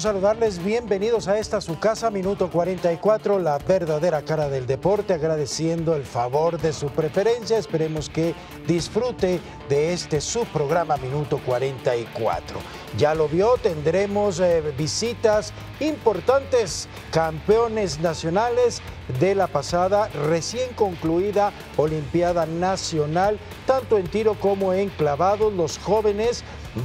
saludarles. Bienvenidos a esta su casa, minuto 44, la verdadera cara del deporte, agradeciendo el favor de su preferencia. Esperemos que disfrute de este su programa, minuto 44. Ya lo vio, tendremos eh, visitas importantes, campeones nacionales de la pasada recién concluida Olimpiada Nacional, tanto en tiro como en clavados. Los jóvenes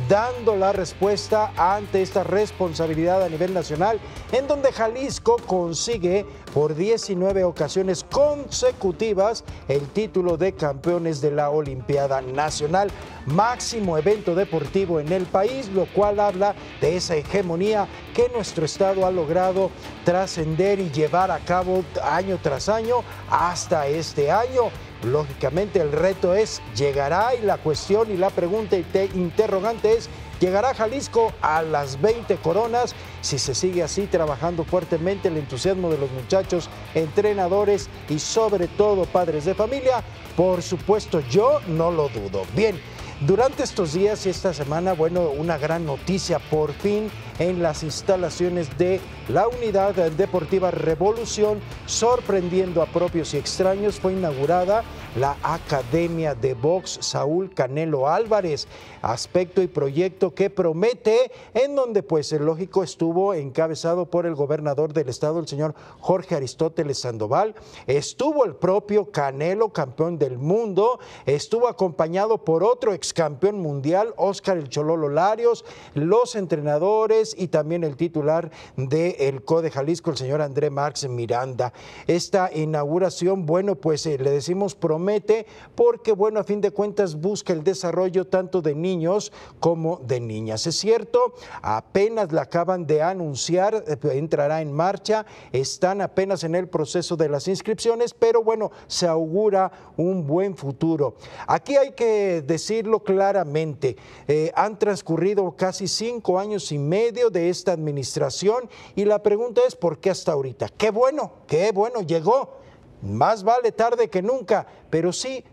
dando la respuesta ante esta responsabilidad a nivel nacional, en donde Jalisco consigue por 19 ocasiones consecutivas el título de campeones de la Olimpiada Nacional, máximo evento deportivo en el país, lo cual habla de esa hegemonía que nuestro Estado ha logrado trascender y llevar a cabo año tras año hasta este año. Lógicamente el reto es, ¿llegará? Y la cuestión y la pregunta interrogante es, ¿llegará Jalisco a las 20 coronas? Si se sigue así trabajando fuertemente el entusiasmo de los muchachos, entrenadores y sobre todo padres de familia, por supuesto yo no lo dudo. Bien. Durante estos días y esta semana, bueno, una gran noticia por fin en las instalaciones de la Unidad Deportiva Revolución, sorprendiendo a propios y extraños, fue inaugurada la Academia de Box Saúl Canelo Álvarez, aspecto y proyecto que promete, en donde pues el lógico estuvo encabezado por el gobernador del estado, el señor Jorge Aristóteles Sandoval, estuvo el propio Canelo, campeón del mundo, estuvo acompañado por otro ex campeón mundial, Oscar El Chololo Larios, los entrenadores y también el titular del el CODE Jalisco, el señor André Marx Miranda. Esta inauguración, bueno, pues eh, le decimos promete porque, bueno, a fin de cuentas busca el desarrollo tanto de niños como de niñas. Es cierto, apenas la acaban de anunciar, eh, entrará en marcha, están apenas en el proceso de las inscripciones, pero bueno, se augura un buen futuro. Aquí hay que decirlo claramente. Eh, han transcurrido casi cinco años y medio de esta administración y la pregunta es, ¿por qué hasta ahorita? Qué bueno, qué bueno, llegó. Más vale tarde que nunca, pero sí,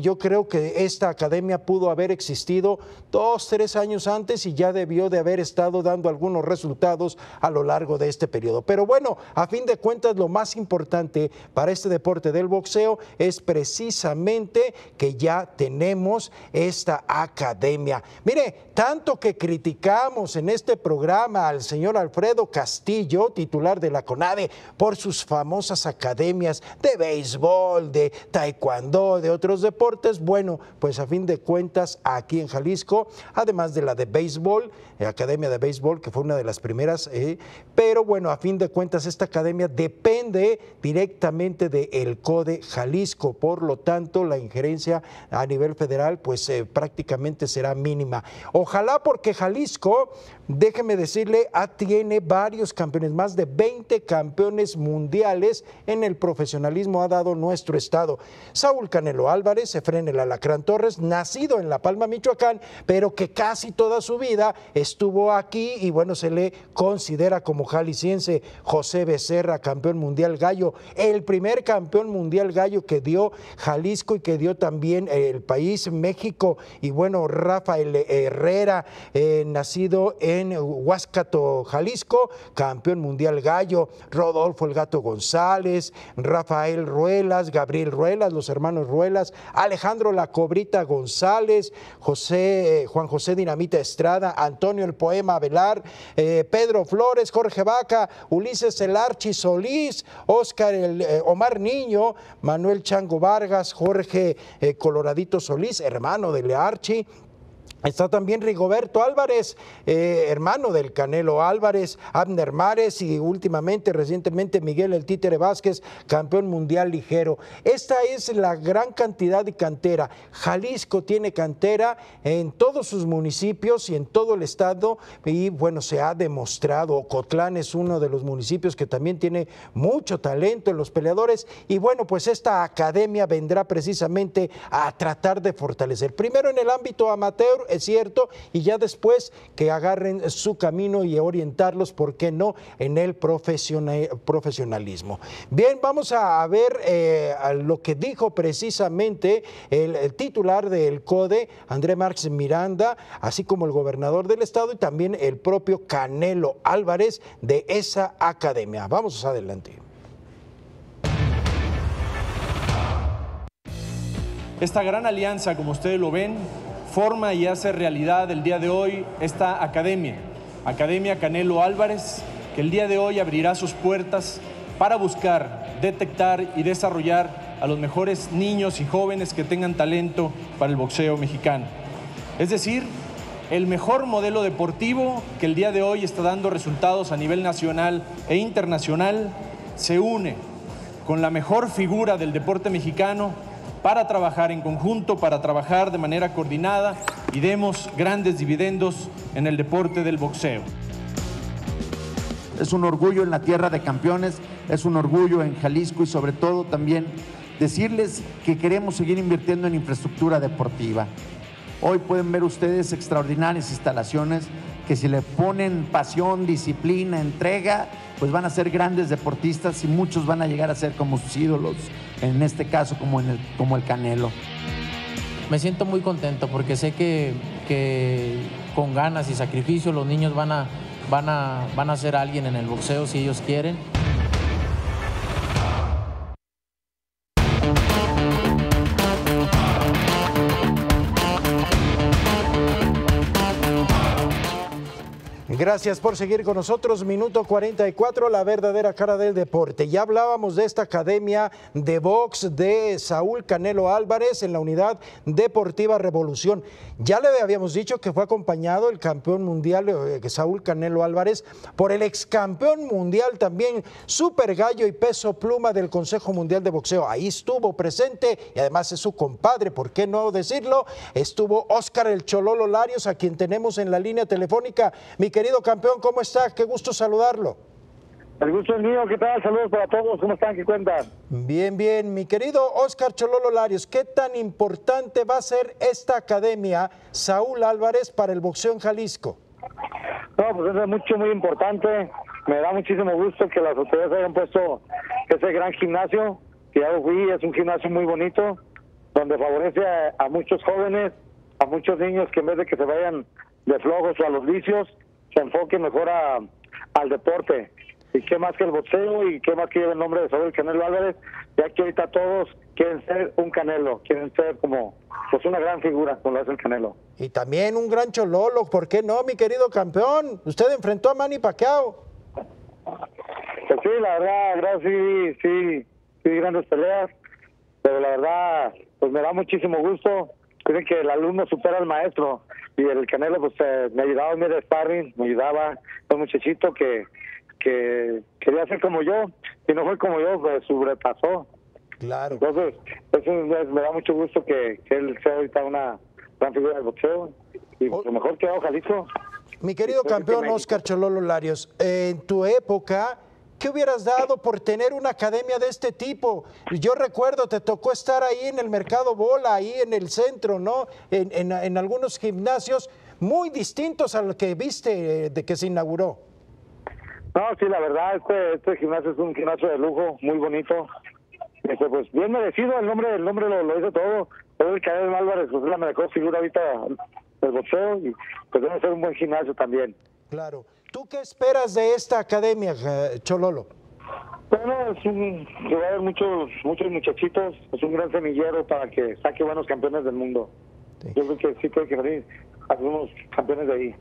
yo creo que esta academia pudo haber existido dos, tres años antes y ya debió de haber estado dando algunos resultados a lo largo de este periodo. Pero bueno, a fin de cuentas, lo más importante para este deporte del boxeo es precisamente que ya tenemos esta academia. Mire, tanto que criticamos en este programa al señor Alfredo Castillo, titular de la CONADE, por sus famosas academias de béisbol, de taekwondo, de otros deportes. Bueno, pues a fin de cuentas, aquí en Jalisco, además de la de béisbol, eh, Academia de Béisbol, que fue una de las primeras, eh, pero bueno, a fin de cuentas, esta academia depende directamente del el CODE Jalisco, por lo tanto, la injerencia a nivel federal, pues eh, prácticamente será mínima. Ojalá porque Jalisco, déjeme decirle, tiene varios campeones, más de 20 campeones mundiales en el profesionalismo ha dado nuestro estado. Saúl Canelo Álvarez, se frena el Alacrán Torres, nacido en La Palma, Michoacán, pero que casi toda su vida estuvo aquí y bueno, se le considera como jalisciense. José Becerra, campeón mundial gallo, el primer campeón mundial gallo que dio Jalisco y que dio también el país México. Y bueno, Rafael Herrera, eh, nacido en Huáscato, Jalisco, campeón mundial gallo. Rodolfo el Gato González, Rafael Ruelas, Gabriel Ruelas, los hermanos Ruelas, Alejandro La Cobrita González, José, eh, Juan José Dinamita Estrada, Antonio el Poema Velar, eh, Pedro Flores, Jorge Vaca, Ulises El Archi Solís, Oscar el, eh, Omar Niño, Manuel Chango Vargas, Jorge Coloradito Solís, hermano de Archi, Está también Rigoberto Álvarez, eh, hermano del Canelo Álvarez, Abner Mares y últimamente, recientemente, Miguel El Títere Vázquez, campeón mundial ligero. Esta es la gran cantidad de cantera. Jalisco tiene cantera en todos sus municipios y en todo el estado y bueno, se ha demostrado. Ocotlán es uno de los municipios que también tiene mucho talento en los peleadores y bueno, pues esta academia vendrá precisamente a tratar de fortalecer. Primero en el ámbito amateur, es cierto, y ya después que agarren su camino y orientarlos, ¿por qué no?, en el profesionalismo. Bien, vamos a ver eh, lo que dijo precisamente el, titular del CODE, André Marx Miranda, así como el gobernador del estado y también el propio Canelo Álvarez de esa academia. Vamos adelante. Esta gran alianza, como ustedes lo ven, forma y hace realidad el día de hoy esta academia, Academia Canelo Álvarez, que el día de hoy abrirá sus puertas para buscar, detectar y desarrollar a los mejores niños y jóvenes que tengan talento para el boxeo mexicano. Es decir, el mejor modelo deportivo que el día de hoy está dando resultados a nivel nacional e internacional se une con la mejor figura del deporte mexicano para trabajar en conjunto, para trabajar de manera coordinada y demos grandes dividendos en el deporte del boxeo. Es un orgullo en la tierra de campeones, es un orgullo en Jalisco y sobre todo también decirles que queremos seguir invirtiendo en infraestructura deportiva. Hoy pueden ver ustedes extraordinarias instalaciones que si le ponen pasión, disciplina, entrega, pues van a ser grandes deportistas y muchos van a llegar a ser como sus ídolos, en este caso como, en el, como el Canelo. Me siento muy contento porque sé que, que con ganas y sacrificio los niños van a, van, a, van a ser alguien en el boxeo si ellos quieren. Gracias por seguir con nosotros. Minuto 44, la verdadera cara del deporte. Ya hablábamos de esta academia de box de Saúl Canelo Álvarez en la unidad deportiva Revolución. Ya le habíamos dicho que fue acompañado el campeón mundial eh, Saúl Canelo Álvarez por el ex campeón mundial también, super gallo y peso pluma del Consejo Mundial de Boxeo. Ahí estuvo presente y además es su compadre, ¿por qué no decirlo? Estuvo Óscar el Chololo Larios, a quien tenemos en la línea telefónica. Mi querido campeón, ¿cómo está? Qué gusto saludarlo. El gusto es mío, ¿qué tal? Saludos para todos, ¿cómo están? ¿Qué cuentan? Bien, bien. Mi querido Oscar Chololo Larios, ¿qué tan importante va a ser esta academia Saúl Álvarez para el boxeo en Jalisco? No, pues es mucho, muy importante. Me da muchísimo gusto que las autoridades hayan puesto ese gran gimnasio, que ya lo fui, es un gimnasio muy bonito, donde favorece a muchos jóvenes, a muchos niños que en vez de que se vayan de flojos o a los vicios, se enfoque mejor al deporte. Y qué más que el boxeo y qué más que el nombre de Saúl Canelo Álvarez, ya que ahorita todos quieren ser un Canelo, quieren ser como pues una gran figura como lo es el Canelo. Y también un gran chololo, ¿por qué no, mi querido campeón? Usted enfrentó a Manny Pacquiao. Pues sí, la verdad, gracias, sí, sí, sí, grandes peleas, pero la verdad, pues me da muchísimo gusto. Dicen que el alumno supera al maestro y el Canelo pues eh, me ayudaba en mi sparring, me ayudaba, un muchachito que, que quería ser como yo, y no fue como yo, pues sobrepasó. Claro. Entonces, eso me, da mucho gusto que, él sea ahorita una gran figura del boxeo, y lo mejor que hago Jalisco. Mi querido campeón Oscar Chololo Larios, en tu época ¿Qué hubieras dado por tener una academia de este tipo? Yo recuerdo, te tocó estar ahí en el Mercado Bola, ahí en el centro, ¿no? En, algunos gimnasios muy distintos a lo que viste eh, de que se inauguró. No, sí, la verdad, este, este gimnasio es un gimnasio de lujo, muy bonito. Este, pues bien merecido, el nombre el nombre lo, lo hizo todo. Todo el Canelo Álvarez, pues es la mejor figura ahorita del boxeo y pues debe ser un buen gimnasio también. Claro. ¿Tú qué esperas de esta academia, eh, Chololo? Bueno, es un, va a haber muchos, muchos muchachitos, es un gran semillero para que saque buenos campeones del mundo. Yo creo que sí creo que venir algunos campeones de ahí.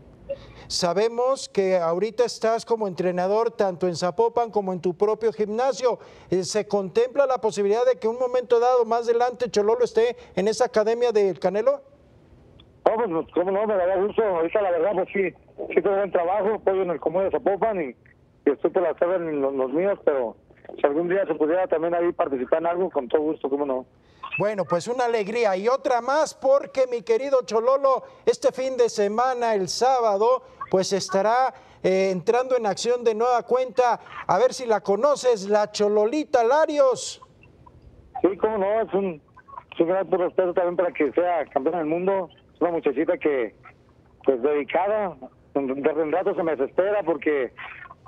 Sabemos que ahorita estás como entrenador tanto en Zapopan como en tu propio gimnasio. Eh, ¿Se contempla la posibilidad de que un momento dado más adelante Chololo esté en esa academia del Canelo? No, pues cómo no, me da gusto. Ahorita la verdad, pues sí, tengo buen trabajo, estoy en el Común de Zapopan y, estoy por tarde en los, míos, pero si algún día se pudiera también ahí participar en algo, con todo gusto, cómo no. Bueno, pues una alegría y otra más porque mi querido Chololo, este fin de semana, el sábado, pues estará eh, entrando en acción de nueva cuenta. A ver si la conoces, la Chololita Larios. Sí, cómo no, es un, es un gran respeto también para que sea campeón del mundo Es una muchachita que, pues dedicada, de rato se me desespera porque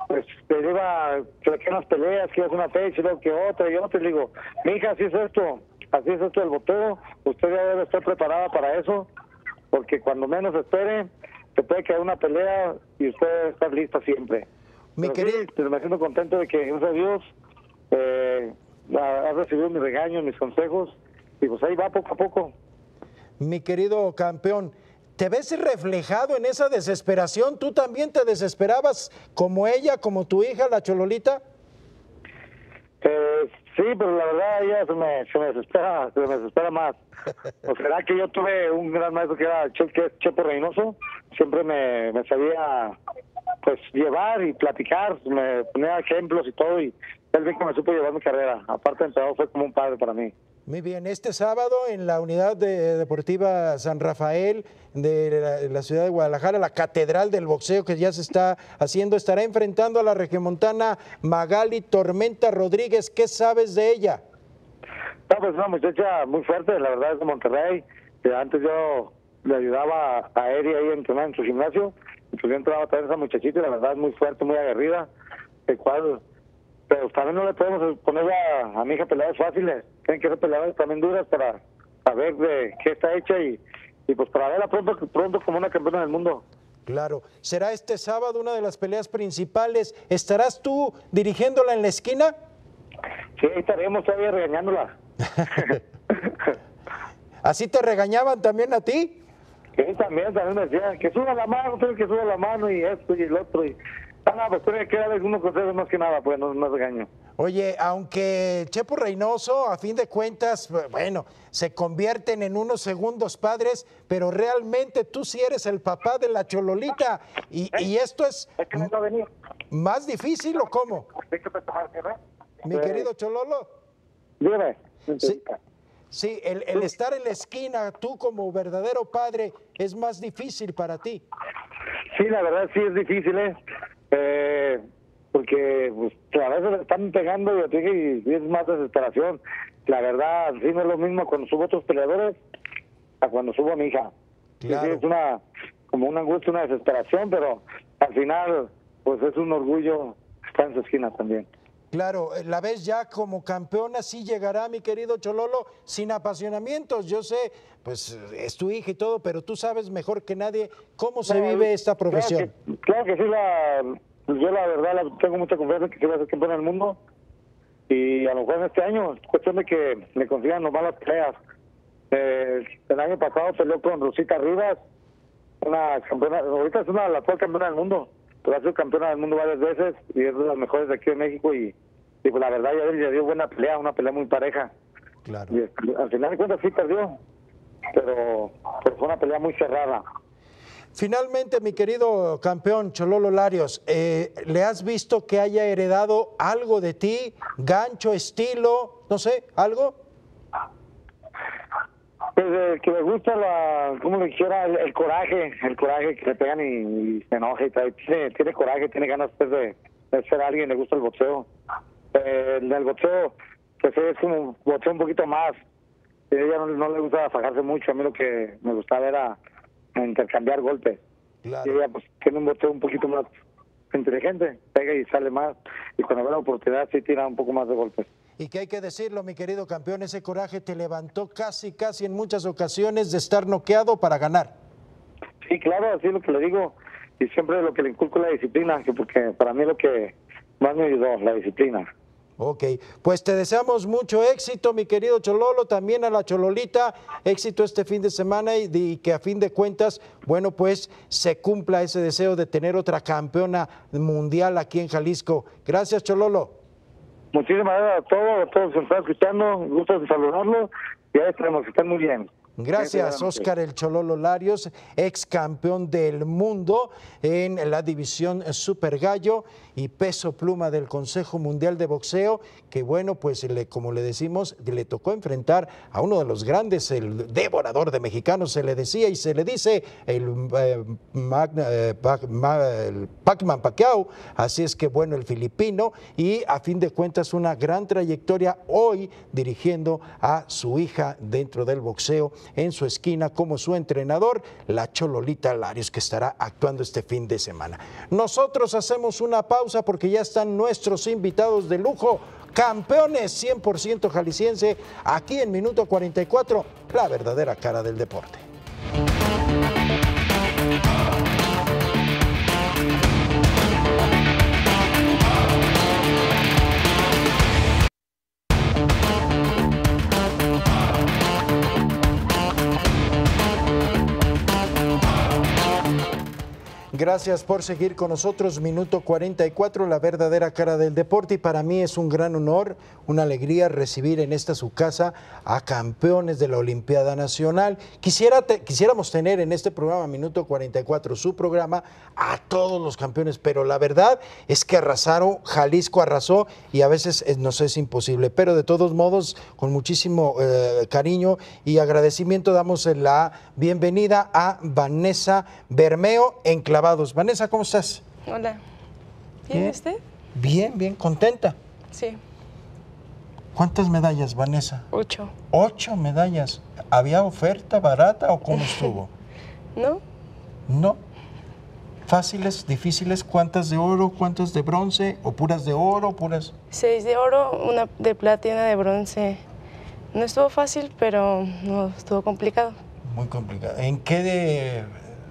pues te lleva, que unas peleas, que hace una fecha, y luego que otra y otra, y le digo, mi hija, así es esto, así es esto del boteo, usted ya debe estar preparada para eso, porque cuando menos espere, te puede caer una pelea y usted debe estar lista siempre. Mi Pero querido- sí, pues, me siento contento de que, gracias a Dios, eh, ha recibido mis regaños, mis consejos, y pues ahí va poco a poco. Mi querido campeón, ¿te ves reflejado en esa desesperación? ¿Tú también te desesperabas como ella, como tu hija, la Chololita? Eh, sí, pero la verdad ella se me, se me desespera, se me desespera más. ¿O será que yo tuve un gran maestro que era Che, que Chepo Reynoso? Siempre me, sabía pues llevar y platicar, me ponía ejemplos y todo y él bien que me supo llevar mi carrera. Aparte entrenador fue como un padre para mí. Muy bien, este sábado en la unidad de- deportiva San Rafael de la, ciudad de Guadalajara, la catedral del boxeo que ya se está haciendo, estará enfrentando a la regiomontana Magali Tormenta Rodríguez. ¿Qué sabes de ella? No, pues una muchacha muy fuerte, la verdad es de Monterrey. que antes yo le ayudaba a Eri ahí a entrenar en su gimnasio. Pues yo entraba también esa muchachita y la verdad es muy fuerte, muy aguerrida. El cual, pero también no le podemos poner a, a mi hija peleadas fáciles. Tienen que ser peleadas también duras para saber de qué está hecha y, y pues para verla pronto, pronto como una campeona del mundo. Claro, será este sábado una de las peleas principales. ¿Estarás tú dirigiéndola en la esquina? Sí, ahí estaremos todavía regañándola. ¿Así te regañaban también a ti? Sí, también, también me decían que suba la mano, que suba la mano y esto y el otro. Y, ah, no, pues tiene que dar algunos consejos más que nada, pues no, no regaño. Oye, aunque Chepo Reynoso, a fin de cuentas, bueno, se convierten en unos segundos padres, pero realmente tú sí eres el papá de la Chololita. ¿Y, y esto es Es que no más difícil o cómo? Mi Eh, querido Chololo. Dime. Sí, sí el, el estar en la esquina, tú como verdadero padre, es más difícil para ti. Sí, la verdad sí es difícil, ¿eh? Eh, porque pues, a veces le están pegando y, es más desesperación. La verdad, sí no es lo mismo cuando subo a otros peleadores a cuando subo a mi hija. Claro. sí, es una como una angustia, una desesperación, pero al final pues es un orgullo estar en su esquina también. Claro, eh, la ves ya como campeona, sí llegará, mi querido Chololo, sin apasionamientos. Yo sé, pues eh, es tu hija y todo, pero tú sabes mejor que nadie cómo se vive esta claro profesión. que- Claro que, sí, la, pues, yo la verdad la- tengo mucha confianza en que sí va a ser campeona del mundo. Y a lo mejor en este año es cuestión de que me consigan nomás las peleas. Eh, el año pasado peleó con Rosita Rivas, una campeona, ahorita es una de las actual campeona del mundo, pero ha sido campeona del mundo varias veces y es de las mejores de aquí de México y, y pues la verdad ya le dio buena pelea, una pelea muy pareja. Claro. Y este, al final de cuentas sí perdió, pero, pero fue una pelea muy cerrada. Finalmente, mi querido campeón Chololo Larios, eh, ¿le has visto que haya heredado algo de ti? ¿Gancho, estilo, no sé, algo? Pues eh, que me gusta la, como le dijera, el, el coraje, el coraje que le pegan y, y se enoja y tal. Tiene, tiene coraje, tiene ganas pues, de, de ser alguien, le gusta el boxeo. Eh, el, el boxeo, pues es como boxeo un poquito más. A ella no, no le gusta fajarse mucho, a mí lo que me gustaba era intercambiar golpes. Y Claro. ella pues tiene un boxeo un poquito más inteligente, pega y sale más. Y cuando ve la oportunidad sí tira un poco más de golpes. Y que hay que decirlo, mi querido campeón, ese coraje te levantó casi, casi en muchas ocasiones de estar noqueado para ganar. Sí, claro, así es lo que le digo. Y siempre lo que le inculco la disciplina, que porque para mí lo que más me ayudó, la disciplina. Ok, pues te deseamos mucho éxito, mi querido Chololo, también a la Chololita, éxito este fin de semana y, de- y que a fin de cuentas, bueno, pues se cumpla ese deseo de tener otra campeona mundial aquí en Jalisco. Gracias, Chololo. Muchísimas gracias a todos, a todos los que están escuchando. Gusto saludarlos y esperemos que estén muy bien. Gracias, Oscar El Chololo Larios, ex campeón del mundo en la división Super Gallo y peso pluma del Consejo Mundial de Boxeo, que bueno, pues le, como le decimos, le tocó enfrentar a uno de los grandes, el devorador de mexicanos, se le decía y se le dice, el, eh, Magna- eh, Pac- Ma- el Pacman Pacquiao, así es que bueno, el filipino, y a fin de cuentas una gran trayectoria hoy dirigiendo a su hija dentro del boxeo en su esquina como su entrenador, la Chololita Larios, que estará actuando este fin de semana. Nosotros hacemos una pausa porque ya están nuestros invitados de lujo campeones 100% jalisciense, aquí en minuto 44, la verdadera cara del deporte. Gracias por seguir con nosotros. Minuto 44, la verdadera cara del deporte. Y para mí es un gran honor, una alegría recibir en esta su casa a campeones de la Olimpiada Nacional. Quisiera quisiéramos tener en este programa, Minuto 44, su programa, a todos los campeones, pero la verdad es que arrasaron, Jalisco arrasó y a veces nos es imposible. Pero de todos modos, con muchísimo eh, cariño y agradecimiento, damos la bienvenida a Vanessa Bermeo, enclavada Vanessa, ¿cómo estás? Hola. ¿Bien, bien usted? Bien, bien, contenta. Sí. ¿Cuántas medallas, Vanessa? Ocho. Ocho medallas. ¿Había oferta barata o cómo estuvo? no. No. ¿Fáciles, difíciles? ¿Cuántas de oro, cuántas de bronce? ¿O puras de oro, puras? Seis de oro, una de plata y una de bronce. No estuvo fácil, pero no estuvo complicado. Muy complicado. ¿En qué de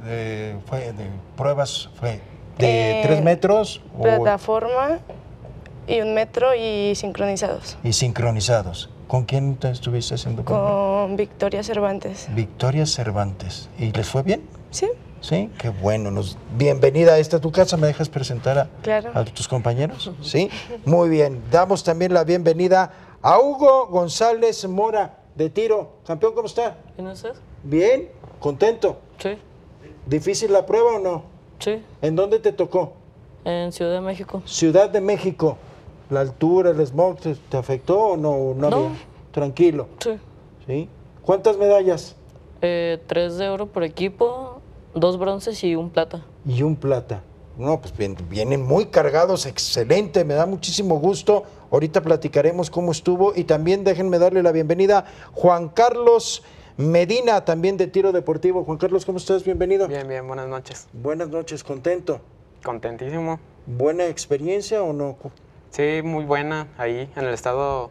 de, fue, de pruebas fue? ¿De eh, tres metros? Plataforma y un metro y sincronizados. Y sincronizados. ¿Con quién te estuviste haciendo? Con Victoria Cervantes. Victoria Cervantes. ¿Y les fue bien? Sí. Sí, qué bueno. Nos, bienvenida a esta tu casa. ¿Me dejas presentar a, claro. a tus compañeros? Sí. Muy bien. Damos también la bienvenida a Hugo González Mora de tiro. Campeón, ¿cómo está? ¿Bien? Bien, contento. Sí. ¿Difícil la prueba o no? Sí. ¿En dónde te tocó? En Ciudad de México. Ciudad de México. ¿La altura, el smog, te, afectó o no? No. Tranquilo. Sí. ¿Sí? ¿Cuántas medallas? Eh, tres de oro por equipo, dos bronces y un plata. Y un plata. No, pues vienen muy cargados, excelente, me da muchísimo gusto. Ahorita platicaremos cómo estuvo y también déjenme darle la bienvenida Juan Carlos Medina, también de tiro deportivo. Juan Carlos, ¿cómo estás? Bienvenido. Bien, bien, buenas noches. Buenas noches, contento. Contentísimo. ¿Buena experiencia o no? Sí, muy buena, ahí en el Estado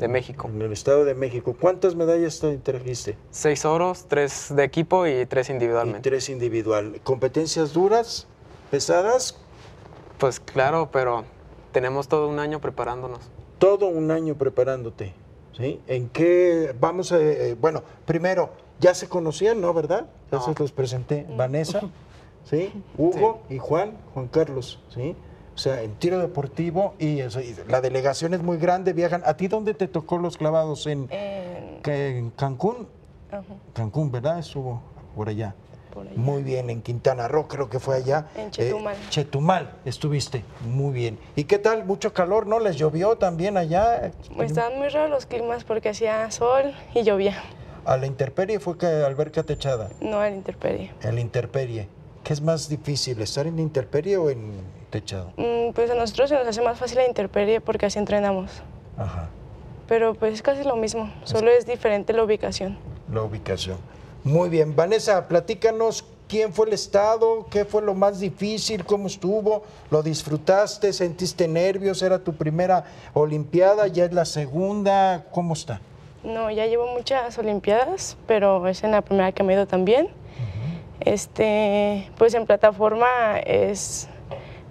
de México. En el Estado de México. ¿Cuántas medallas te trajiste? Seis oros, tres de equipo y tres individualmente. Y tres individual. ¿Competencias duras, pesadas? Pues claro, pero tenemos todo un año preparándonos. Todo un año preparándote. ¿En qué vamos a, eh, bueno, primero, ya se conocían, ¿no? ¿Verdad? Ya se los presenté. Vanessa, ¿sí? Hugo y Juan, Juan Carlos, ¿sí? O sea, en tiro deportivo y, la delegación es muy grande, viajan. ¿A ti dónde te tocó los clavados? ¿En, en Cancún? Cancún, ¿verdad? Estuvo por allá. Muy bien, en Quintana Roo, creo que fue allá. En Chetumal. Eh, Chetumal, estuviste. Muy bien. ¿Y qué tal? Mucho calor, ¿no? ¿Les llovió también allá? estaban muy raros los climas porque hacía sol y llovía. ¿A la intemperie fue que alberca techada? No, a la intemperie. A la intemperie. ¿Qué es más difícil, estar en intemperie o en techado? Mm, pues a nosotros se nos hace más fácil la intemperie porque así entrenamos. Ajá. Pero pues es casi lo mismo, solo es diferente la ubicación. La ubicación. Muy bien, Vanessa, platícanos quién fue el estado, qué fue lo más difícil, cómo estuvo, lo disfrutaste, sentiste nervios, era tu primera Olimpiada, ya es la segunda, ¿cómo está? No, ya llevo muchas Olimpiadas, pero es en la primera que me he ido también. Este, pues en plataforma es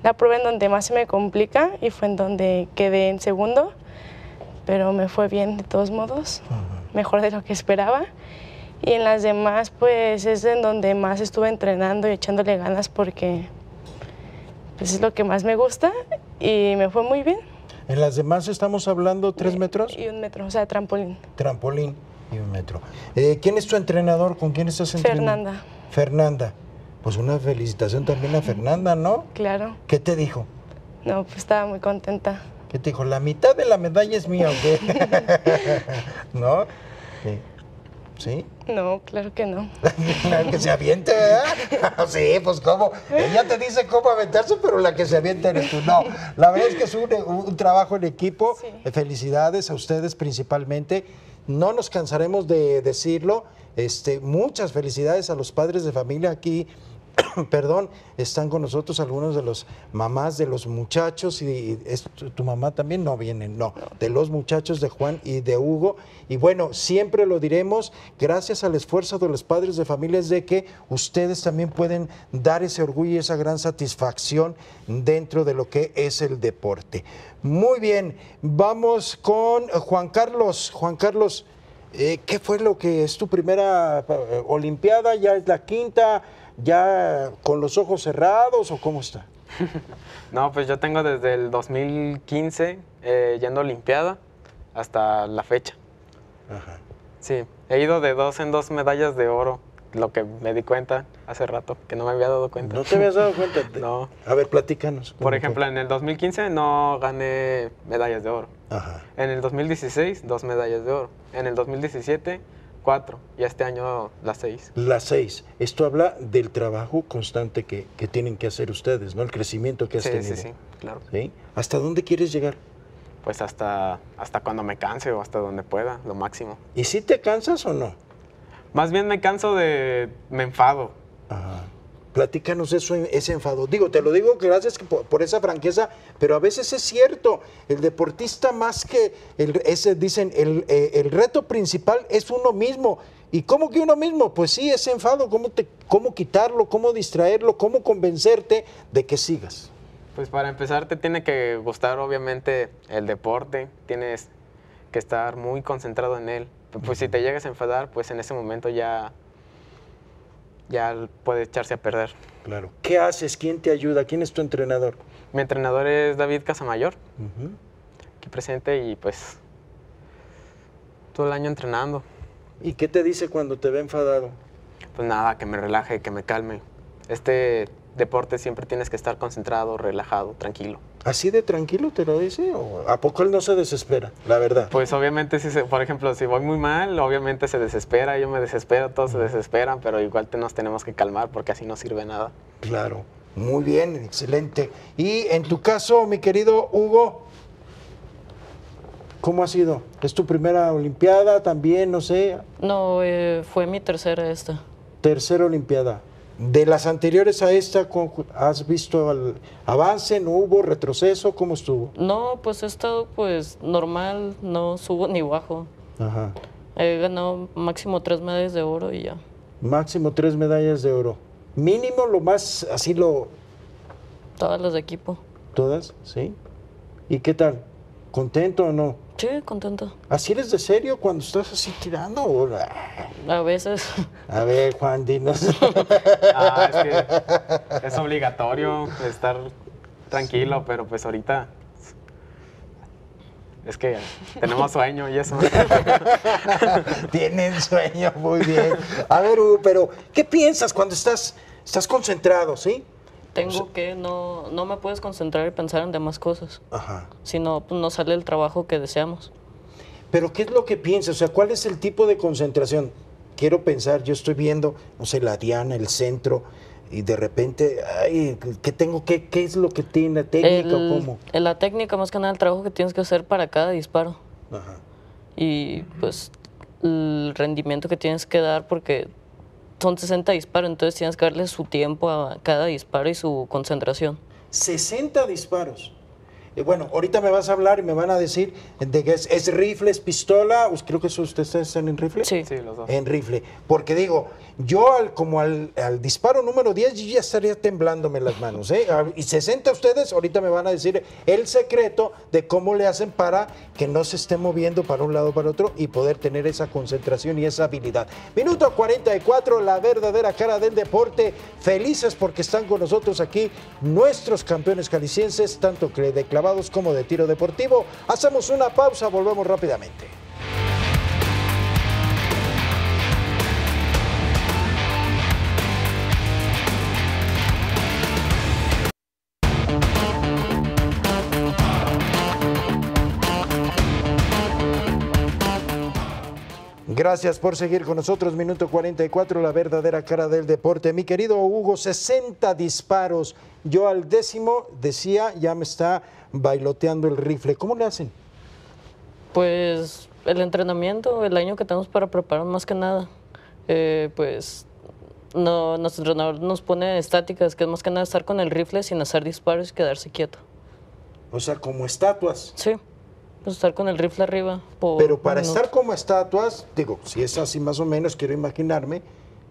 la prueba en donde más se me complica y fue en donde quedé en segundo, pero me fue bien de todos modos, mejor de lo que esperaba. Y en las demás, pues es en donde más estuve entrenando y echándole ganas porque pues, es lo que más me gusta y me fue muy bien. ¿En las demás estamos hablando tres metros? Y un metro, o sea, trampolín. Trampolín y un metro. Eh, ¿Quién es tu entrenador? ¿Con quién estás entrenando? Fernanda. Fernanda. Pues una felicitación también a Fernanda, ¿no? Claro. ¿Qué te dijo? No, pues estaba muy contenta. ¿Qué te dijo? La mitad de la medalla es mía, ¿o qué? ¿No? Sí. No, claro que no. que se aviente, ¿verdad? sí, pues cómo. Ella te dice cómo aventarse, pero la que se avienta eres tú. No, la verdad es que es un, trabajo en equipo. Felicidades a ustedes principalmente. no nos cansaremos de decirlo. Este, muchas felicidades a los padres de familia aquí perdón, están con nosotros algunos de los mamás de los muchachos y, tu, mamá también no viene, no, de los muchachos de Juan y de Hugo. Y bueno, siempre lo diremos, gracias al esfuerzo de los padres de familia es de que ustedes también pueden dar ese orgullo y esa gran satisfacción dentro de lo que es el deporte. Muy bien, vamos con Juan Carlos. Juan Carlos, eh, ¿qué fue lo que es tu primera eh, Olimpiada? ¿Ya es la quinta? ¿Ya con los ojos cerrados o cómo está? No, pues yo tengo desde el 2015 eh, yendo a Olimpiada hasta la fecha. Ajá. Sí, he ido de dos en dos medallas de oro, lo que me di cuenta hace rato, que no me había dado cuenta. ¿No te habías dado cuenta? No. A ver, platícanos. ¿cómo Por fue? ejemplo, en el 2015 no gané medallas de oro. Ajá. En el 2016, dos medallas de oro. En el 2017, cuatro. Y este año, las seis. Las seis. Esto habla del trabajo constante que, que tienen que hacer ustedes, ¿no? El crecimiento que has Sí, tenido. sí, sí, claro. ¿Sí? ¿Hasta dónde quieres llegar? Pues hasta, hasta cuando me canse o hasta donde pueda, lo máximo. ¿Y si te cansas o no? Más bien me canso de... me enfado. Ajá. Platícanos eso, ese enfado. Digo, te lo digo gracias por esa franqueza, pero a veces es cierto. El deportista más que el, ese dicen el, eh, el reto principal es uno mismo. ¿Y cómo que uno mismo? Pues sí, ese enfado, ¿cómo, te, cómo quitarlo, cómo distraerlo, cómo convencerte de que sigas? Pues para empezar te tiene que gustar obviamente el deporte, tienes que estar muy concentrado en él. Pues si te llegas a enfadar, pues en ese momento ya, ya puede echarse a perder. Claro. ¿Qué haces? ¿Quién te ayuda? ¿Quién es tu entrenador? Mi entrenador es David Casamayor, Ujú. aquí presente y pues todo el año entrenando. ¿Y qué te dice cuando te ve enfadado? Pues nada, que me relaje, que me calme. Este deporte siempre tienes que estar concentrado, relajado, tranquilo. ¿Así de tranquilo te lo dice? ¿O a poco él no se desespera? La verdad. Pues obviamente, si se- por ejemplo, si voy muy mal, obviamente se desespera, yo me desespero, todos se desesperan, pero igual te- nos tenemos que calmar porque así no sirve nada. Claro, muy bien, excelente. Y en tu caso, mi querido Hugo, ¿cómo ha sido? ¿Es tu primera Olimpiada también? No sé, No, eh, fue mi tercera esta. tercera Olimpiada. De las anteriores a esta, ¿cómo- ¿has visto el avance? ¿No hubo retroceso? ¿Cómo estuvo? No, pues he estado pues normal, no subo ni bajo. Ajá. He ganado máximo tres medallas de oro y ya. Máximo tres medallas de oro. Mínimo lo más, así lo, Todas las de equipo. todas, ¿sí? ¿Y qué tal? ¿Contento o no? Sí, contento. ¿Así eres de serio cuando estás así tirando? o- A veces. A ver, Juan, dinos. Ah, es que es obligatorio estar tranquilo, pero pues ahorita es que tenemos sueño y eso. Tienen sueño, muy bien. A ver, Hugo, pero ¿qué piensas cuando estás, estás concentrado, sí? Tengo que, no, no me puedes concentrar y pensar en demás cosas. Ajá. Si no, pues no sale el trabajo que deseamos. Pero ¿qué es lo que piensas? O sea, ¿cuál es el tipo de concentración? Quiero pensar, yo estoy viendo, no sé, la diana, el centro, y de repente, ay, ¿qué tengo? ¿Qué, qué es lo que tiene? ¿Técnica o cómo? en la técnica, más que nada, el trabajo que tienes que hacer para cada disparo. Ajá. Y pues el rendimiento que tienes que dar, porque son 60 disparos, entonces tienes que darle su tiempo a cada disparo y su concentración. 60 disparos. Eh, bueno, ahorita me vas a hablar y me van a decir de que es, es rifle, es pistola. Creo que eso ustedes están en rifle. Sí. Sí, los dos. En rifle. Porque digo, yo al, como al, al disparo número 10, yo ya estaría temblándome las manos. ¿eh? Ah, Y 60 ustedes, ahorita me van a decir el secreto de cómo le hacen para que no se esté moviendo para un lado o para otro y poder tener esa concentración y esa habilidad. Minuto 44, la verdadera cara del deporte. Felices porque están con nosotros aquí nuestros campeones calicienses, tanto que de como de tiro deportivo. Hacemos una pausa, volvemos rápidamente. Gracias por seguir con nosotros. Minuto 44, la verdadera cara del deporte. Mi querido Hugo, 60 disparos. Yo al décimo decía, ya me está bailoteando el rifle. ¿Cómo le hacen? Pues el entrenamiento, el año que tenemos para preparar más que nada. Eh, pues no, nuestro entrenador nos pone estáticas, que es más que nada estar con el rifle sin hacer disparos y quedarse quieto. O sea, como estatuas. Sí, pues estar con el rifle arriba. por Pero para estar como estatuas, digo, si es así más o menos, quiero imaginarme,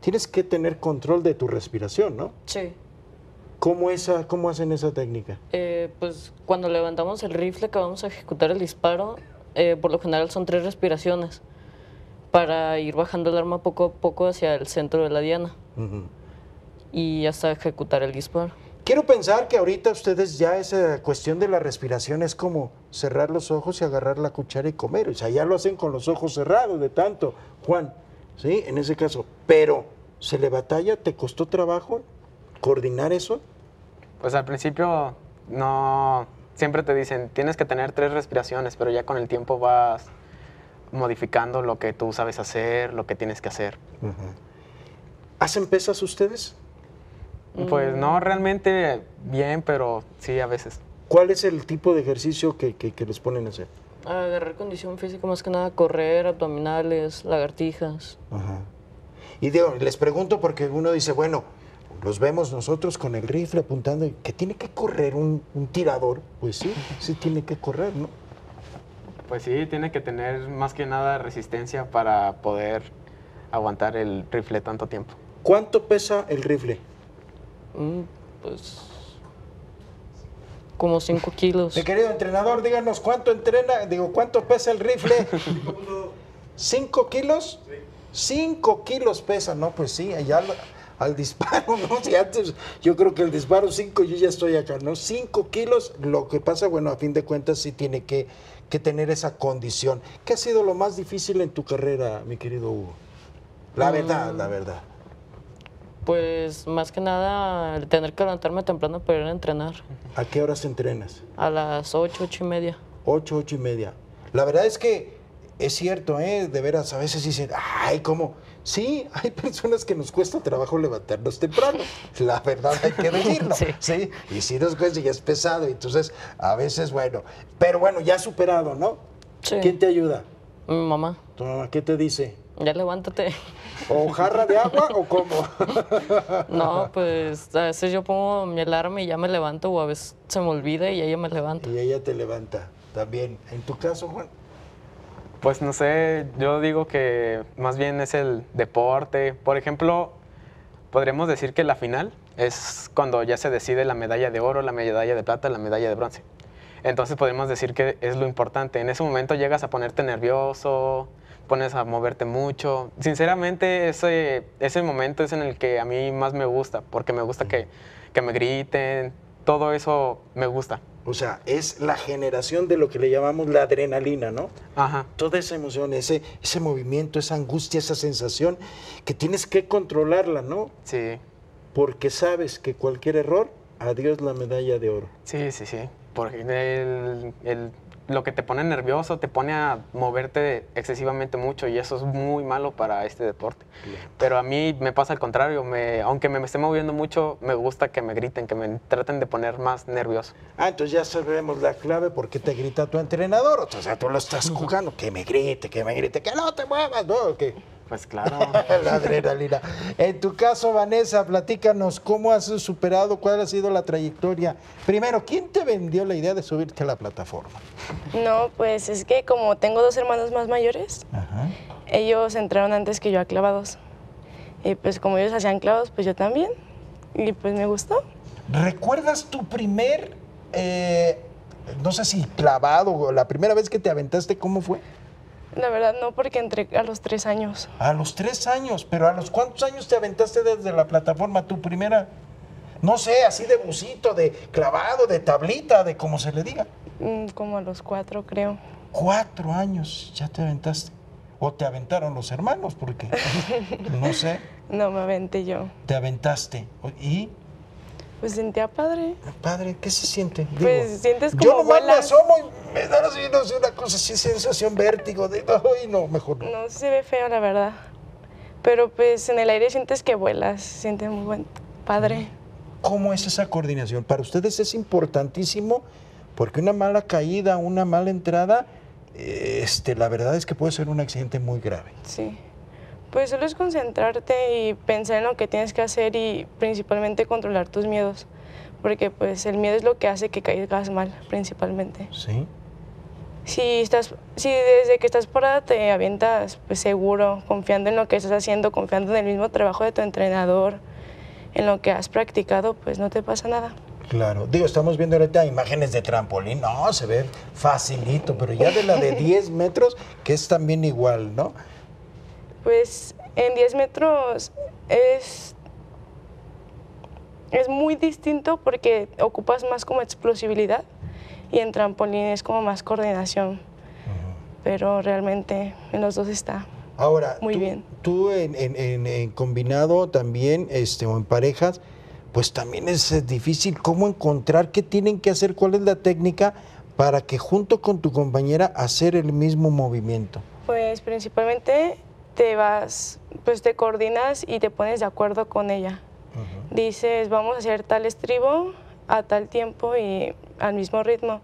tienes que tener control de tu respiración, ¿no? Sí. ¿Cómo, esa, cómo hacen esa técnica? Eh, pues cuando levantamos el rifle que vamos a ejecutar el disparo, eh, por lo general son tres respiraciones para ir bajando el arma poco a poco hacia el centro de la diana y hasta ejecutar el disparo. Quiero pensar que ahorita ustedes ya esa cuestión de la respiración es como cerrar los ojos y agarrar la cuchara y comer. O sea, ya lo hacen con los ojos cerrados de tanto, Juan. ¿Sí? En ese caso. Pero, ¿se le batalla? ¿Te costó trabajo coordinar eso? Pues al principio no, siempre te dicen, tienes que tener tres respiraciones, pero ya con el tiempo vas modificando lo que tú sabes hacer, lo que tienes que hacer. ¿Hacen pesas ustedes? Pues no realmente bien, pero sí a veces. ¿Cuál es el tipo de ejercicio que, que- que les ponen a hacer? Agarrar condición física más que nada, correr, abdominales, lagartijas. Ajá. Y digo, les pregunto porque uno dice, bueno, los vemos nosotros con el rifle apuntando, que tiene que correr un, un tirador. Pues sí, sí tiene que correr, ¿no? Pues sí, tiene que tener más que nada resistencia para poder aguantar el rifle tanto tiempo. ¿Cuánto pesa el rifle? Mm, pues como 5 kilos. Mi querido entrenador, díganos cuánto entrena, digo, cuánto pesa el rifle. ¿Cinco kilos? Cinco kilos pesa, no, pues sí, allá al, al disparo, ¿no? Si antes, yo creo que el disparo cinco, yo ya estoy acá, ¿no? Cinco kilos, lo que pasa, bueno, a fin de cuentas sí tiene que, que tener esa condición. ¿Qué ha sido lo más difícil en tu carrera, mi querido Hugo? La verdad, la verdad. Pues más que nada el tener que levantarme temprano para ir a entrenar. ¿A qué horas entrenas? A las 8, 8 y media. Ocho, ocho y media. La verdad es que es cierto, ¿eh? De veras, a veces dicen, ay, ¿cómo? Sí, hay personas que nos cuesta trabajo levantarnos temprano. La verdad hay que decirlo. Sí. sí. Y si nos cuesta y es pesado. Entonces, a veces, bueno. Pero bueno, ya superado, ¿no? Sí. ¿Quién te ayuda? Mi mamá, ¿Tu mamá qué te dice? Ya levántate. ¿O jarra de agua o cómo? No, pues a veces yo pongo mi alarma y ya me levanto o a veces se me olvida y ella me levanta. y ella te levanta también. ¿En tu caso, Juan? Pues no sé, yo digo que más bien es el deporte. Por ejemplo, podríamos decir que la final es cuando ya se decide la medalla de oro, la medalla de plata, la medalla de bronce. Entonces podríamos decir que es lo importante. En ese momento llegas a ponerte nervioso, pones a moverte mucho. Sinceramente, ese, ese momento es en el que a mí más me gusta, porque me gusta que, que me griten, todo eso me gusta. O sea, es la generación de lo que le llamamos la adrenalina, ¿no? Ajá. toda esa emoción, ese, ese movimiento, esa angustia, esa sensación, que tienes que controlarla, ¿no? Sí, Porque sabes que cualquier error, adiós la medalla de oro. sí, sí, sí. Porque el- el- lo que te pone nervioso te pone a moverte excesivamente mucho y eso es muy malo para este deporte. Pero a mí me pasa al contrario, me, aunque me, esté moviendo mucho, me gusta que me griten, que me traten de poner más nervioso. Ah, entonces ya sabemos la clave por qué te grita tu entrenador. O sea, tú lo estás jugando, que me grite, que me grite, que no te muevas, ¿no? Que Pues claro. la adrenalina. En tu caso, Vanessa, platícanos cómo has superado, cuál ha sido la trayectoria. Primero, ¿quién te vendió la idea de subirte a la plataforma? No, pues es que como tengo dos hermanos más mayores, Ajá. ellos entraron antes que yo a clavados. Y pues como ellos hacían clavos, pues yo también. Y pues me gustó. ¿Recuerdas tu primer, eh, no sé si clavado o la primera vez que te aventaste, cómo fue? La verdad no, porque entré a los tres años. A los tres años, pero ¿a los cuántos años te aventaste desde la plataforma? Tu primera, no sé, así de busito, de clavado, de tablita, de como se le diga. Mm, Como a los cuatro, creo. Cuatro años ya te aventaste. O te aventaron los hermanos, porque no sé, No me aventé yo. te aventaste. Y, Pues sentía padre. padre, ¿qué se siente? Pues, sientes Yo como nomás me asomo y me da así, no sé, una cosa así, sensación vértigo de, ay, no, mejor no. No se ve feo, la verdad. Pero pues en el aire sientes que vuelas. Se siente muy buen padre. ¿Cómo es esa coordinación? Para ustedes es importantísimo porque una mala caída, una mala entrada este, la verdad es que puede ser un accidente muy grave. Sí. Pues solo es concentrarte y pensar en lo que tienes que hacer y principalmente controlar tus miedos, porque pues el miedo es lo que hace que caigas mal, principalmente. Sí. Si, estás, si desde que estás parada te avientas pues, seguro, confiando en lo que estás haciendo, confiando en el mismo trabajo de tu entrenador, en lo que has practicado, pues no te pasa nada. Claro, digo, estamos viendo ahorita imágenes de trampolín, no, se ve facilito, pero ya de la de 10 metros, que es también igual, ¿no? Pues en 10 metros es, es muy distinto porque ocupas más como explosibilidad y en trampolín es como más coordinación. Pero realmente en los dos está Ahora, muy tú, bien. tú en, en- en- en combinado también, este, o en parejas, pues también es difícil cómo encontrar qué tienen que hacer, cuál es la técnica para que junto con tu compañera hacer el mismo movimiento. Pues principalmente te vas, pues te coordinas y te pones de acuerdo con ella. Dices, vamos a hacer tal estribo a tal tiempo y al mismo ritmo.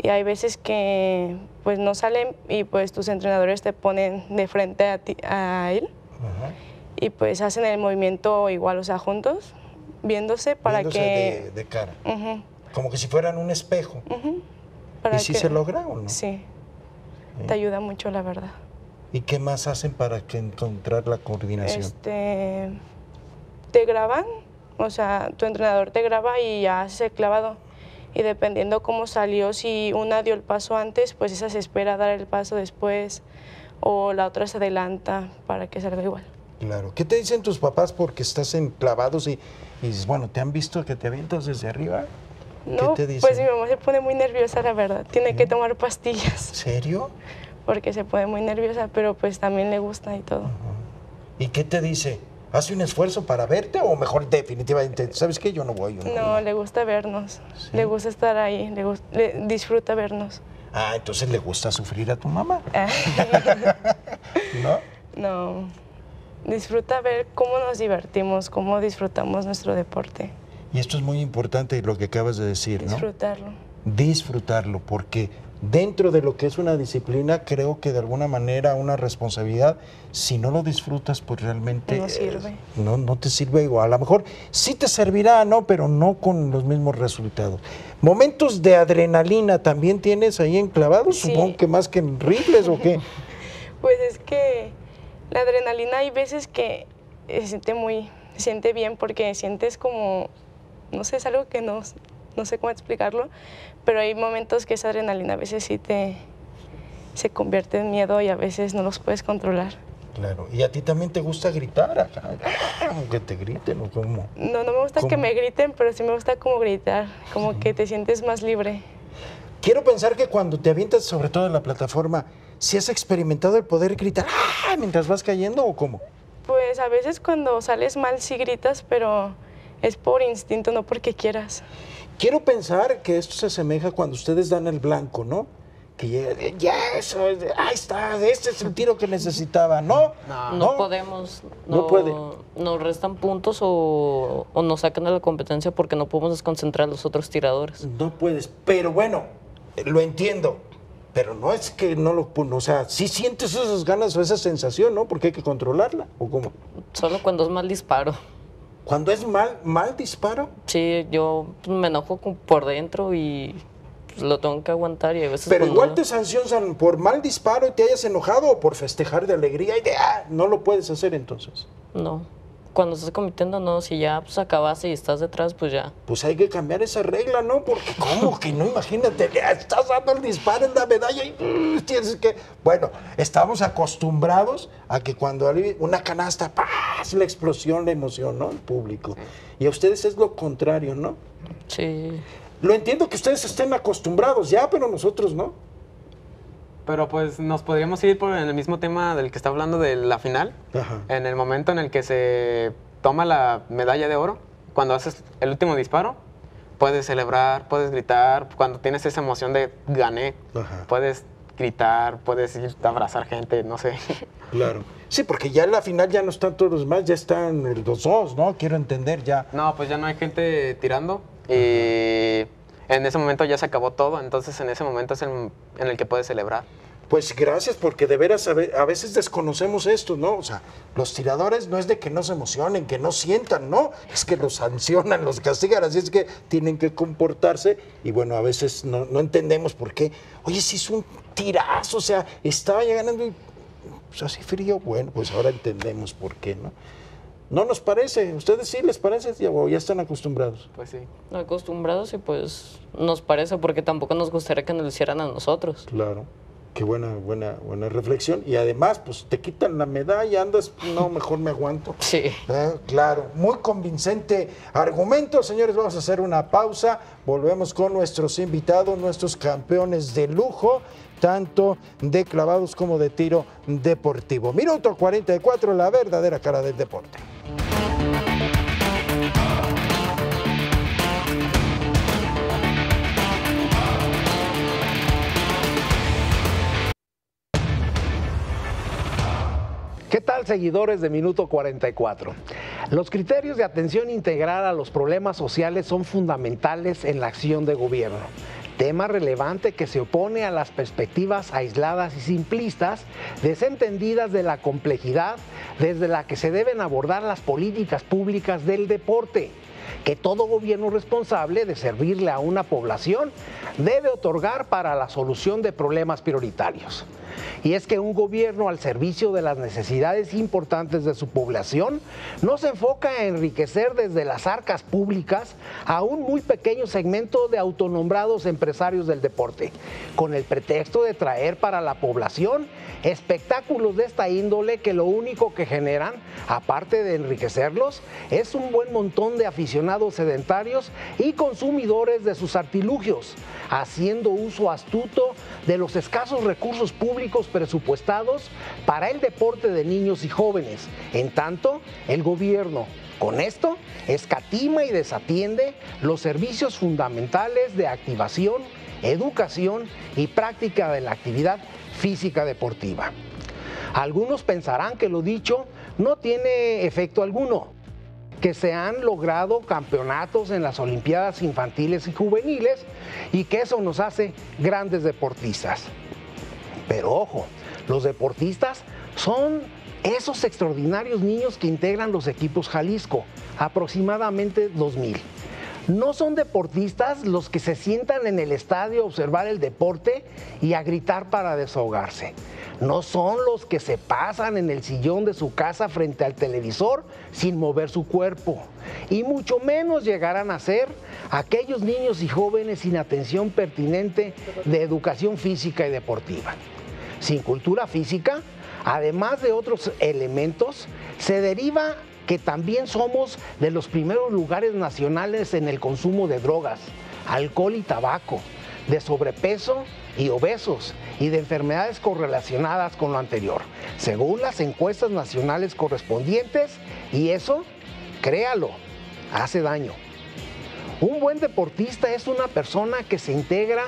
Y hay veces que pues no salen y pues tus entrenadores te ponen de frente a, ti- a él y pues hacen el movimiento igual, o sea, juntos, viéndose para Viéndose que... de, de cara, Ujú, como que si fueran un espejo. para ¿Y si que- se logra o no? Sí, te ayuda mucho, la verdad. ¿Y qué más hacen para que encontrar la coordinación? Este, te graban, o sea, tu entrenador te graba y ya haces el clavado. Y dependiendo cómo salió, si una dio el paso antes, pues esa se espera dar el paso después, o la otra se adelanta para que salga igual. Claro. ¿Qué te dicen tus papás porque estás en clavados y, y dices, bueno, ¿te han visto que te avientas desde arriba? No, ¿Qué te dicen? pues mi mamá se pone muy nerviosa, la verdad. Tiene que tomar pastillas ¿Serio? porque se pone muy nerviosa, pero pues también le gusta y todo. ¿Y qué te dice? ¿Hace un esfuerzo para verte o mejor definitivamente, ¿sabes qué? Yo no voy. yo no No, voy"? le gusta vernos, le gusta estar ahí, le, disfruta vernos. Ah, entonces le gusta sufrir a tu mamá. ¿no? No, disfruta ver cómo nos divertimos, cómo disfrutamos nuestro deporte, Y esto es muy importante lo que acabas de decir, ¿no? disfrutarlo. disfrutarlo, porque dentro de lo que es una disciplina, creo que de alguna manera una responsabilidad, si no lo disfrutas, pues realmente No eh, sirve. no, no te sirve igual. A lo mejor sí te servirá, ¿no? Pero no con los mismos resultados. Momentos de adrenalina también tienes ahí enclavados, Sí. supongo que más que en rifles o qué. Pues es que la adrenalina hay veces que se siente muy, se siente bien porque sientes como, no sé, es algo que no, no sé cómo explicarlo, pero hay momentos que esa adrenalina a veces sí te se convierte en miedo y a veces no los puedes controlar. Claro. ¿Y a ti también te gusta gritar acá? Aunque te griten o cómo. No, no me gusta que me griten, pero sí me gusta como gritar, como que te sientes más libre. Quiero pensar que cuando te avientas, sobre todo en la plataforma, si has experimentado el poder gritar ¡ah! mientras vas cayendo o cómo. Pues a veces cuando sales mal sí gritas, pero es por instinto, no porque quieras. Quiero pensar que esto se asemeja cuando ustedes dan el blanco, ¿no? Que llega, ya, eso, ahí está, este es el tiro que necesitaba, ¿no? No, podemos. No No, puede. Nos restan puntos o, o nos sacan de la competencia porque no podemos desconcentrar a los otros tiradores. No puedes, pero bueno, lo entiendo. Pero no es que no lo, o sea, sí sientes esas ganas o esa sensación, ¿no? Porque hay que controlarla, ¿o cómo? Solo cuando es mal disparo. Cuando es mal, mal disparo, Sí, yo me enojo por dentro y pues, lo tengo que aguantar y a veces pero igual te sancionan por mal disparo y te hayas enojado o por festejar de alegría y de, ah, no lo puedes hacer entonces. No. Cuando estás compitiendo, no. Si ya pues, acabaste y estás detrás, pues ya. Pues hay que cambiar esa regla, ¿no? Porque ¿cómo que no? Imagínate, estás dando el disparo en la medalla y mm, tienes que... Bueno, estamos acostumbrados a que cuando hay una canasta, ¡paz! la explosión, la emoción, ¿no? El público. Y a ustedes es lo contrario, ¿no? Sí. Lo entiendo que ustedes estén acostumbrados ya, pero nosotros no. Pero pues nos podríamos ir por el mismo tema del que está hablando de la final. Ajá. En el momento en el que se toma la medalla de oro, cuando haces el último disparo, puedes celebrar, puedes gritar, cuando tienes esa emoción de gané, Ajá. puedes gritar, puedes ir a abrazar gente, no sé. Claro. Sí, porque ya en la final ya no están todos los más, ya están los dos, ¿no? Quiero entender ya. No, pues ya no hay gente tirando y en ese momento ya se acabó todo, entonces en ese momento es el en el que puedes celebrar. Pues gracias, porque de veras a ve- a veces desconocemos esto, ¿no? O sea, los tiradores no es de que no se emocionen, que no sientan, no, es que los sancionan, los castigan, así es que tienen que comportarse y bueno, a veces no, entendemos por qué. Oye, si es un tirazo, o sea, estaba ya ganando y pues así frío, bueno, pues ahora entendemos por qué, ¿no? No nos parece, ¿ustedes sí les parece Ya- o ya están acostumbrados? Pues sí. Acostumbrados y pues nos parece porque tampoco nos gustaría que nos lo hicieran a nosotros. Claro. Qué buena, buena, buena reflexión. Y además, pues te quitan la medalla, andas, no, mejor me aguanto. Sí. Eh, claro, muy convincente argumento. Señores, vamos a hacer una pausa. Volvemos con nuestros invitados, nuestros campeones de lujo, tanto de clavados como de tiro deportivo. Minuto 44, la verdadera cara del deporte. ¿Qué tal seguidores de Minuto 44? Los criterios de atención integral a los problemas sociales son fundamentales en la acción de gobierno. Tema relevante que se opone a las perspectivas aisladas y simplistas, desentendidas de la complejidad desde la que se deben abordar las políticas públicas del deporte que todo gobierno responsable de servirle a una población debe otorgar para la solución de problemas prioritarios. Y es que un gobierno al servicio de las necesidades importantes de su población no se enfoca a enriquecer desde las arcas públicas a un muy pequeño segmento de autonombrados empresarios del deporte, con el pretexto de traer para la población espectáculos de esta índole que lo único que generan, aparte de enriquecerlos, es un buen montón de aficionados sedentarios y consumidores de sus artilugios, haciendo uso astuto de los escasos recursos públicos presupuestados para el deporte de niños y jóvenes. En tanto, el gobierno con esto escatima y desatiende los servicios fundamentales de activación, educación y práctica de la actividad física deportiva. Algunos pensarán que lo dicho no tiene efecto alguno, que se han logrado campeonatos en las Olimpiadas infantiles y juveniles y que eso nos hace grandes deportistas. Pero ojo, los deportistas son esos extraordinarios niños que integran los equipos Jalisco, aproximadamente 2.000. No son deportistas los que se sientan en el estadio a observar el deporte y a gritar para desahogarse. No son los que se pasan en el sillón de su casa frente al televisor sin mover su cuerpo. Y mucho menos llegarán a ser aquellos niños y jóvenes sin atención pertinente de educación física y deportiva. Sin cultura física, además de otros elementos, se deriva que también somos de los primeros lugares nacionales en el consumo de drogas, alcohol y tabaco, de sobrepeso y obesos y de enfermedades correlacionadas con lo anterior, según las encuestas nacionales correspondientes, y eso, créalo, hace daño. Un buen deportista es una persona que se integra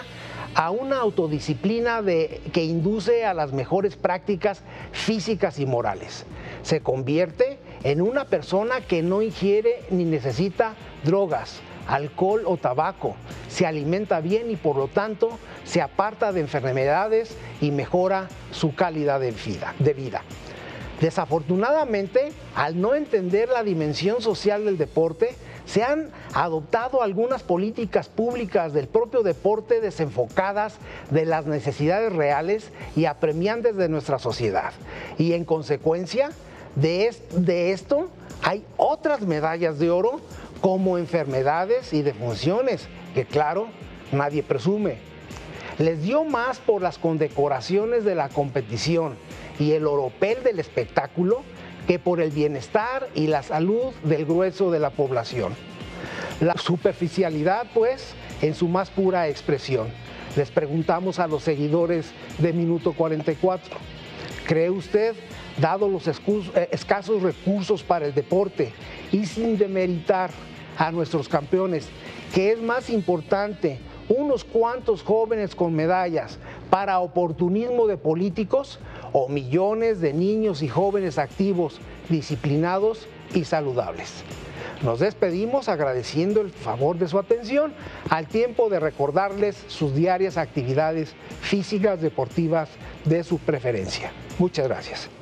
a una autodisciplina que induce a las mejores prácticas físicas y morales. Se convierte en una persona que no ingiere ni necesita drogas, alcohol o tabaco. Se alimenta bien y por lo tanto se aparta de enfermedades y mejora su calidad. De vida. Desafortunadamente, al no entender la dimensión social del deporte, se han adoptado algunas políticas públicas del propio deporte desenfocadas de las necesidades reales y apremiantes de nuestra sociedad. Y en consecuencia de, es, de esto hay otras medallas de oro como enfermedades y defunciones, que claro, nadie presume. Les dio más por las condecoraciones de la competición y el oropel del espectáculo que por el bienestar y la salud del grueso de la población. La superficialidad, pues, en su más pura expresión. Les preguntamos a los seguidores de Minuto 44, ¿cree usted, dado los escasos recursos para el deporte y sin demeritar a nuestros campeones, que es más importante unos cuantos jóvenes con medallas para oportunismo de políticos o millones de niños y jóvenes activos, disciplinados y saludables. Nos despedimos agradeciendo el favor de su atención al tiempo de recordarles sus diarias actividades físicas deportivas de su preferencia. Muchas gracias.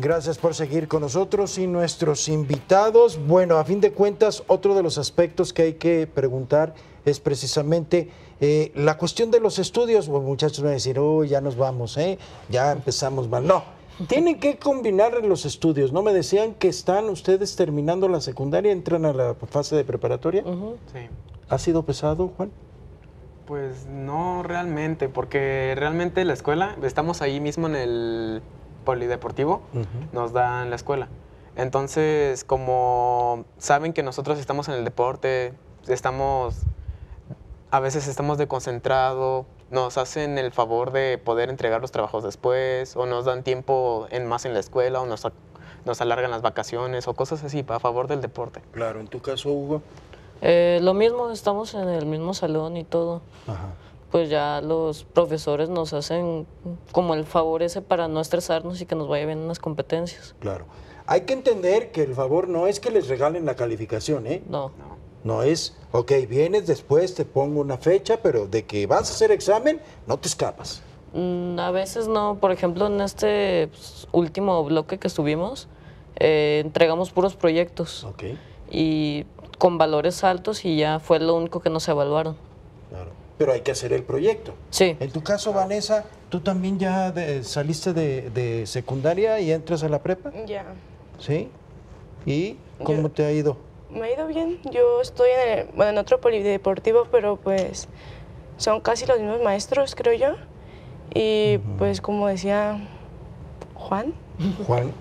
Gracias por seguir con nosotros y nuestros invitados. Bueno, a fin de cuentas, otro de los aspectos que hay que preguntar es precisamente eh, la cuestión de los estudios. Bueno, muchachos van a decir, oh, ya nos vamos, ¿eh? ya empezamos mal. No, tienen que combinar los estudios. ¿No me decían que están ustedes terminando la secundaria, entran a la fase de preparatoria? Sí. ¿Ha sido pesado, Juan? Pues no realmente, porque realmente la escuela, estamos ahí mismo en el polideportivo, nos dan la escuela. Entonces, como saben que nosotros estamos en el deporte, estamos, a veces estamos desconcentrados, nos hacen el favor de poder entregar los trabajos después, o nos dan tiempo en, más en la escuela, o nos, nos alargan las vacaciones, o cosas así, a favor del deporte. Claro, en tu caso, Hugo. Eh, lo mismo, estamos en el mismo salón y todo. Ajá. Pues ya los profesores nos hacen como el favor ese para no estresarnos y que nos vaya bien en las competencias. Claro. Hay que entender que el favor no es que les regalen la calificación, ¿eh? No. No es, ok, vienes después, te pongo una fecha, pero de que vas a hacer examen, no te escapas. Mm, a veces no. Por ejemplo, en este pues, último bloque que estuvimos, eh, entregamos puros proyectos. Ok. Y con valores altos y ya fue lo único que nos evaluaron. Pero hay que hacer el proyecto. Sí. En tu caso, Vanessa, tú también ya de- saliste de, de secundaria y entras a la prepa, Ya. ¿sí? ¿Y cómo Yo- te ha ido? Me ha ido bien. Yo estoy en, el- bueno, en otro polideportivo, pero pues son casi los mismos maestros, creo yo. Y pues como decía Juan, Juan,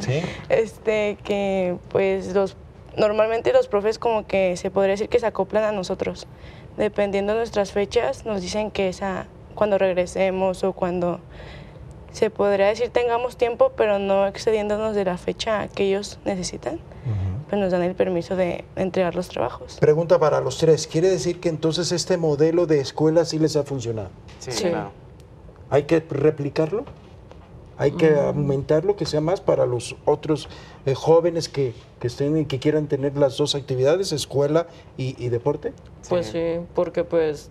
¿sí? este que pues los normalmente los profes como que se podría decir que se acoplan a nosotros. Dependiendo de nuestras fechas, nos dicen que esa cuando regresemos o cuando se podría decir tengamos tiempo, pero no excediéndonos de la fecha que ellos necesitan, pues nos dan el permiso de entregar los trabajos. Pregunta para los tres. ¿Quiere decir que entonces este modelo de escuela sí les ha funcionado? Sí, Sí. claro. ¿Hay que replicarlo? ¿Hay que aumentarlo, que sea más para los otros eh, jóvenes que, que estén y que quieran tener las dos actividades, escuela y, y deporte? Pues sí, porque pues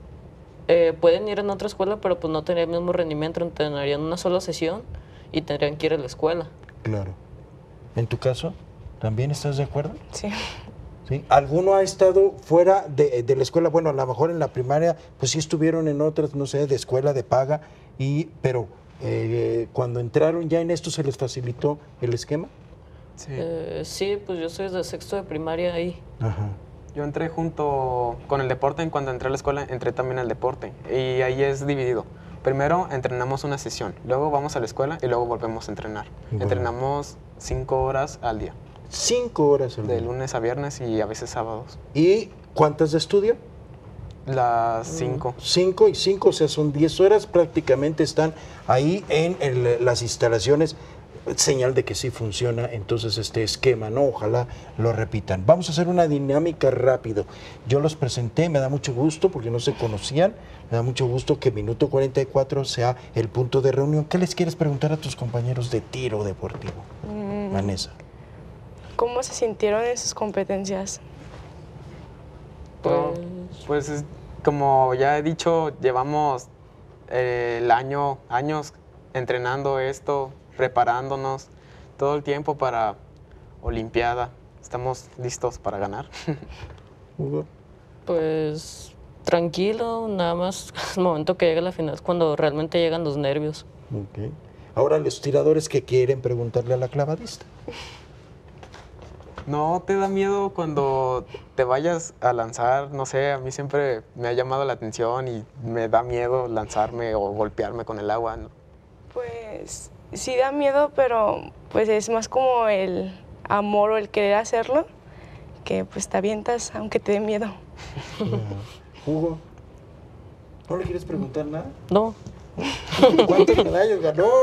eh, pueden ir en otra escuela, pero pues no tendrían el mismo rendimiento, entrenarían una sola sesión y tendrían que ir a la escuela. Claro. ¿En tu caso? ¿También estás de acuerdo? Sí. ¿Sí? ¿Alguno ha estado fuera de, de la escuela? Bueno, a lo mejor en la primaria, pues sí estuvieron en otras, no sé, de escuela, de paga, y, pero eh, cuando entraron ya en esto se les facilitó el esquema. Sí. Eh, sí, pues yo soy de sexto de primaria ahí. Ajá. Yo entré junto con el deporte, en cuando entré a la escuela entré también al deporte y ahí es dividido. Primero entrenamos una sesión, luego vamos a la escuela y luego volvemos a entrenar. Bueno. Entrenamos cinco horas al día, Cinco horas al de día. lunes a viernes y a veces sábados. ¿Y cuántas de estudio? Las cinco. Cinco y cinco, o sea, son diez horas, prácticamente están ahí en el- las instalaciones, señal de que sí funciona entonces este esquema, ¿no? Ojalá lo repitan. Vamos a hacer una dinámica rápido. Yo los presenté, me da mucho gusto porque no se conocían, me da mucho gusto que Minuto 44 sea el punto de reunión. ¿Qué les quieres preguntar a tus compañeros de tiro deportivo? Vanessa. ¿Cómo se sintieron en sus competencias? Todo, Pues es- como ya he dicho, llevamos eh, el año, años entrenando esto, preparándonos todo el tiempo para Olimpiada. Estamos listos para ganar. Hugo. Pues tranquilo, nada más el momento que llega la final es cuando realmente llegan los nervios. Ok. Ahora los tiradores que quieren preguntarle a la clavadista. ¿No te da miedo cuando te vayas a lanzar? No sé, a mí siempre me ha llamado la atención y me da miedo lanzarme o golpearme con el agua. ¿no? Pues sí da miedo, pero pues es más como el amor o el querer hacerlo, que pues te avientas aunque te dé miedo. Hugo, ¿no le quieres preguntar nada? No, ¿Cuántas medallas ganó?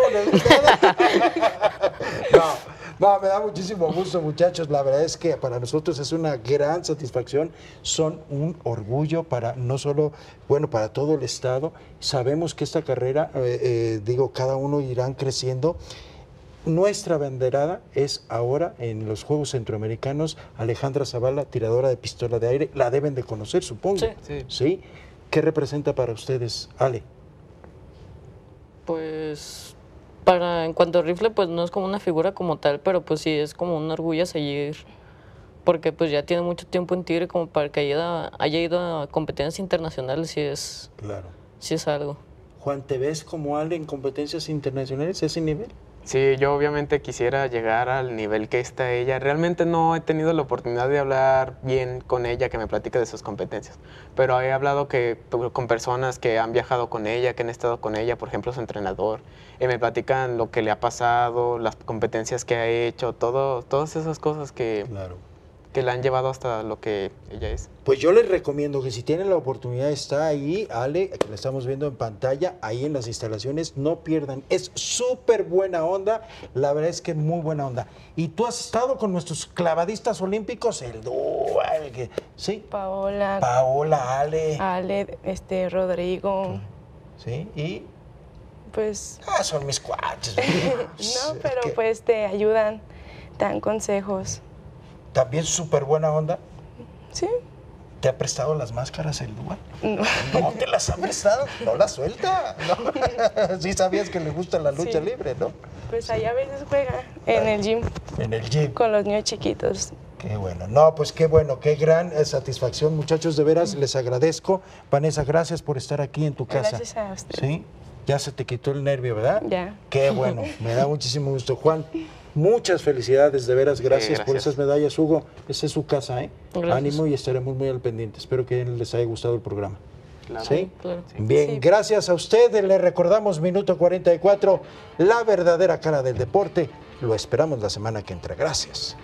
No, no, No, me da muchísimo gusto, muchachos. La verdad es que para nosotros es una gran satisfacción. Son un orgullo para no solo, bueno, para todo el Estado. Sabemos que esta carrera, eh, eh, digo, cada uno irán creciendo. Nuestra banderada es ahora en los Juegos Centroamericanos Alejandra Zavala, tiradora de pistola de aire. La deben de conocer, supongo. Sí. Sí. ¿Sí? ¿Qué representa para ustedes, Ale? Pues para en cuanto a rifle, pues no es como una figura como tal, pero pues sí es como un orgullo seguir. Porque pues ya tiene mucho tiempo en Tigre como para que haya, ido- haya ido a competencias internacionales, sí es, Claro. sí es algo. Juan, ¿te ves como Ale en competencias internacionales, ese nivel? Sí, yo obviamente quisiera llegar al nivel que está ella. Realmente no he tenido la oportunidad de hablar bien con ella, que me platique de sus competencias. Pero he hablado que, con personas que han viajado con ella, que han estado con ella, por ejemplo, su entrenador, y me platican lo que le ha pasado, las competencias que ha hecho, todo, todas esas cosas que, Claro. Que la han llevado hasta lo que ella es. Pues yo les recomiendo que si tienen la oportunidad, está ahí, Ale, que la estamos viendo en pantalla, ahí en las instalaciones, no pierdan. Es súper buena onda, la verdad es que muy buena onda. Y tú has estado con nuestros clavadistas olímpicos, el dúo, el que- sí, Paola, Paola, Ale, Ale, este, Rodrigo, sí, y pues ah, son mis cuates. no, pero Que pues te ayudan, te dan consejos. También súper buena onda. Sí, ¿Te ha prestado las máscaras el Dual? no. No te las ha prestado, no las suelta. ¿no? Sí sabías que le gusta la lucha Sí. libre, ¿no? Pues ahí a veces juega en el gym En el gym. con los niños chiquitos. Qué bueno. No, pues qué bueno, qué gran eh, satisfacción, muchachos. De veras, les agradezco. Vanessa, gracias por estar aquí en tu casa. Gracias a usted. Sí, ya se te quitó el nervio, ¿verdad? Ya. Qué bueno, me da muchísimo gusto. Juan, muchas felicidades, de veras, gracias, por gracias. esas medallas, Hugo. Esa es su casa, ¿eh? Gracias. Ánimo y estaremos muy al pendiente. Espero que les haya gustado el programa. Claro. ¿Sí? Claro. Bien, Sí. gracias a ustedes. Le recordamos minuto 44, la verdadera cara del deporte. Lo esperamos la semana que entra. Gracias.